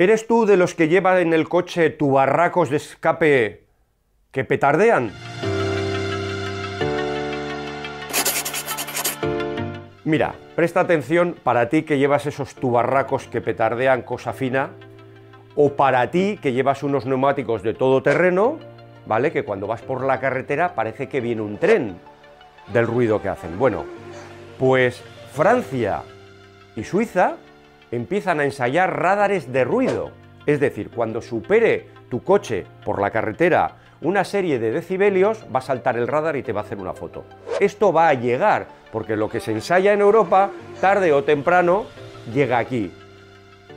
¿Eres tú de los que llevan en el coche tu barracos de escape que petardean? Mira, presta atención para ti que llevas esos tubarracos que petardean cosa fina, o para ti que llevas unos neumáticos de todo terreno, ¿vale? Que cuando vas por la carretera parece que viene un tren del ruido que hacen. Bueno, pues Francia y Suiza empiezan a ensayar radares de ruido. Es decir, cuando supere tu coche por la carretera una serie de decibelios, va a saltar el radar y te va a hacer una foto. Esto va a llegar, porque lo que se ensaya en Europa, tarde o temprano, llega aquí.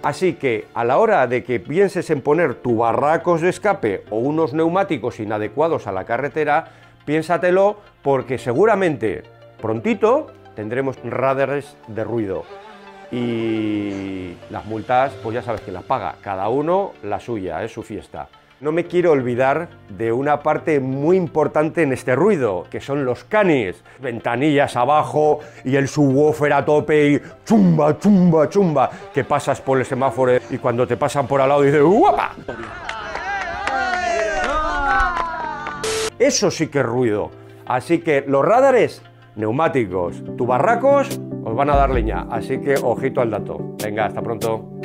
Así que a la hora de que pienses en poner tu barracos de escape o unos neumáticos inadecuados a la carretera, piénsatelo porque seguramente prontito tendremos radares de ruido y las multas, pues ya sabes que las paga cada uno la suya, es su fiesta. No me quiero olvidar de una parte muy importante en este ruido, que son los canis. Ventanillas abajo y el subwoofer a tope y chumba, chumba, chumba, que pasas por el semáforo y cuando te pasan por al lado dices ¡guapa! Eso sí que es ruido. Así que los radares, neumáticos, tubarracos, os van a dar leña, así que ojito al dato. Venga, hasta pronto.